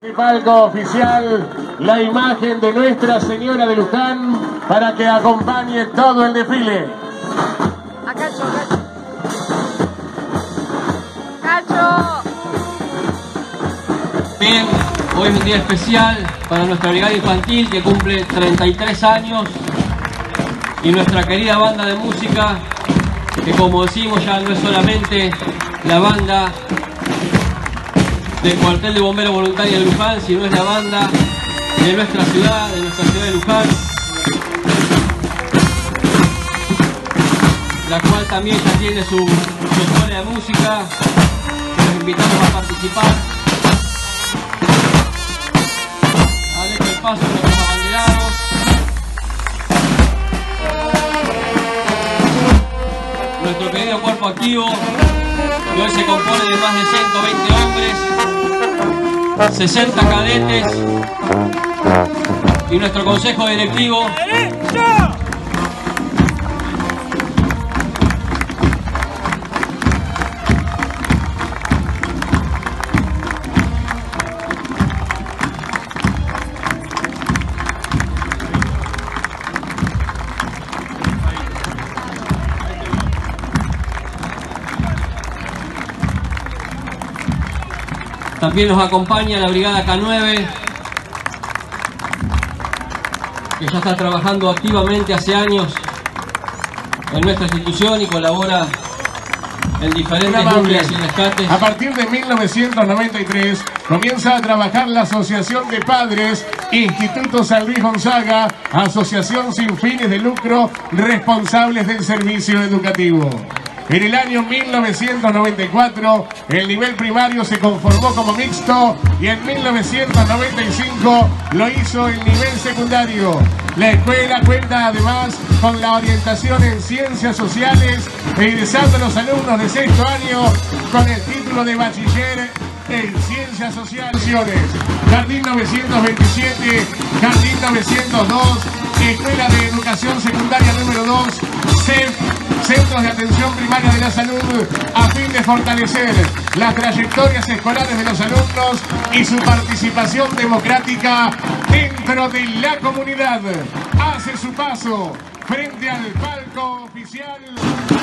El palco oficial, la imagen de Nuestra Señora de Luján para que acompañe todo el desfile. A Cacho, Cacho. Cacho. Bien, hoy es un día especial para nuestra brigada infantil que cumple 33 años y nuestra querida banda de música que como decimos ya no es solamente la banda del cuartel de bomberos voluntarios de Luján, sino es la banda de nuestra ciudad, de nuestra ciudad de Luján, la cual también ya tiene su, su escuela de música, los invitamos a participar. Hecho el paso nuestros abanderados. Nuestro querido cuerpo activo, que hoy se compone de más de 120 hombres, 60 cadetes y nuestro consejo directivo. También nos acompaña la Brigada K9, que ya está trabajando activamente hace años en nuestra institución y colabora en diferentes y rescates. A partir de 1993 comienza a trabajar la Asociación de Padres Instituto San Luis Gonzaga, asociación sin fines de lucro responsables del servicio educativo. En el año 1994 el nivel primario se conformó como mixto y en 1995 lo hizo el nivel secundario. La escuela cuenta además con la orientación en ciencias sociales egresando a los alumnos de sexto año con el título de bachiller en Ciencias Sociales. Jardín 927, Jardín 902, Escuela de Educación Secundaria número 2, CEF, Centros de Atención Primaria de la Salud, a fin de fortalecer las trayectorias escolares de los alumnos y su participación democrática dentro de la comunidad. Hace su paso frente al palco oficial.